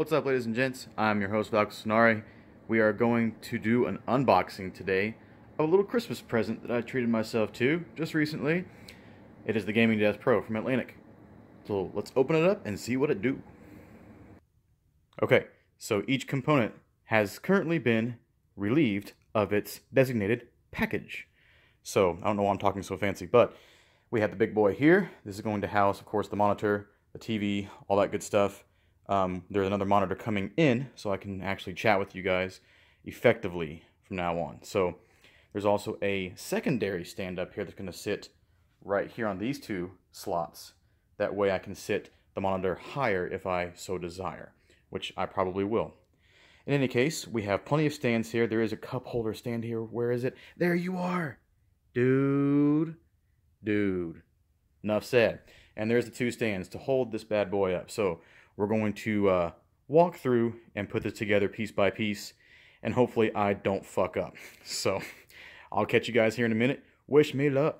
What's up, ladies and gents? I'm your host, Valkos Lunari. We are going to do an unboxing today of a little Christmas present that I treated myself to just recently. It is the Gaming Desk Pro from Atlantic. So let's open it up and see what it do. Okay, so each component has currently been relieved of its designated package. So I don't know why I'm talking so fancy, but we have the big boy here. This is going to house, of course, the monitor, the TV, all that good stuff. Um, there's another monitor coming in, so I can actually chat with you guys effectively from now on. So there's also a secondary stand up here that's going to sit right here on these two slots. That way I can sit the monitor higher if I so desire, which I probably will. In any case, we have plenty of stands here. There is a cup holder stand here. Where is it? There you are. Dude. Dude. Enough said. And there's the two stands to hold this bad boy up. So we're going to uh, walk through and put this together piece by piece. And hopefully I don't fuck up. So I'll catch you guys here in a minute. Wish me luck.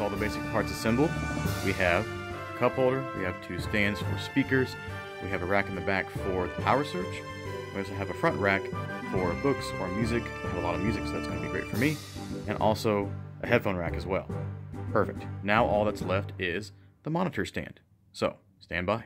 All the basic parts assembled. We have a cup holder, we have two stands for speakers, we have a rack in the back for the power surge, we also have a front rack for books or music. I have a lot of music, so that's going to be great for me, and also a headphone rack as well. Perfect. Now all that's left is the monitor stand. So, stand by.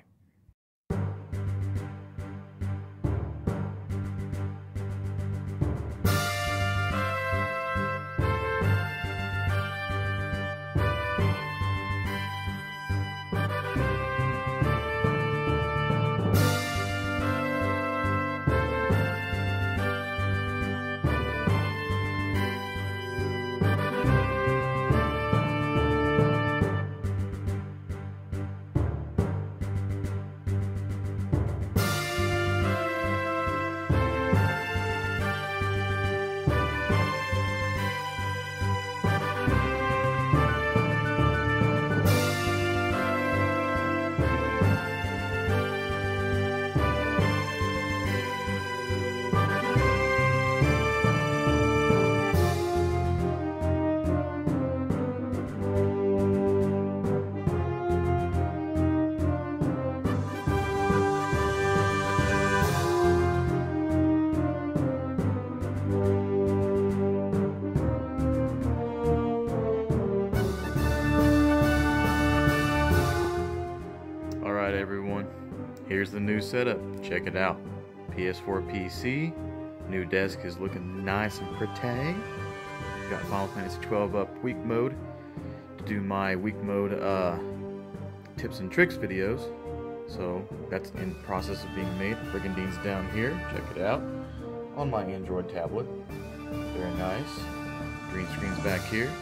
Here's the new setup. Check it out. PS4 PC, new desk is looking nice and pretty. Got Final Fantasy 12 up weak mode to do my weak mode uh, tips and tricks videos. So that's in process of being made. Brigandine's down here, check it out. On my Android tablet. Very nice. Green screen's back here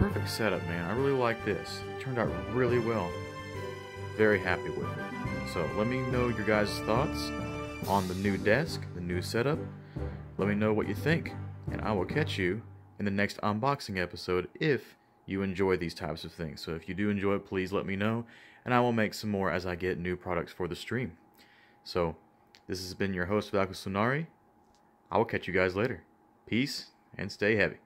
perfect setup, man. I really like this. It turned out really well. Very happy with it. So let me know your guys' thoughts on the new desk, the new setup. Let me know what you think, and I will catch you in the next unboxing episode if you enjoy these types of things. So if you do enjoy it, please let me know, and I will make some more as I get new products for the stream. So this has been your host, Valkos Lunari. I will catch you guys later. Peace and stay heavy.